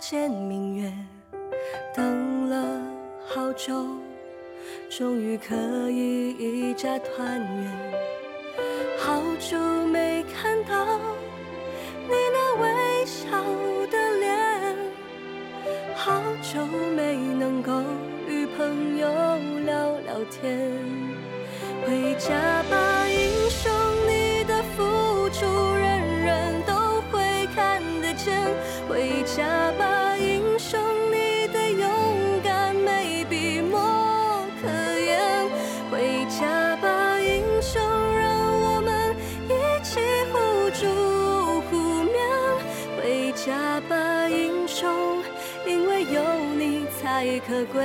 见明月，等了好久，终于可以一家团圆。好久没看到你那微笑的脸，好久没能够与朋友聊聊天。回家吧，英雄，你的付出人人都会看得见。回家吧，英雄，你的勇敢没笔墨可言。回家吧，英雄，让我们一起互助互勉。回家吧，英雄，因为有你才可贵。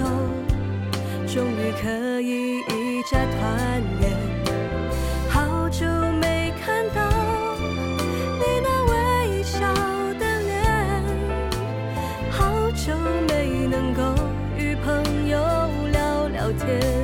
好久，终于可以一家团圆。好久没看到你那微笑的脸，好久没能够与朋友聊聊天。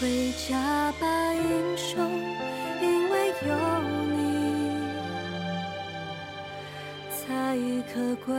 回家吧，英雄，因为有你才可贵。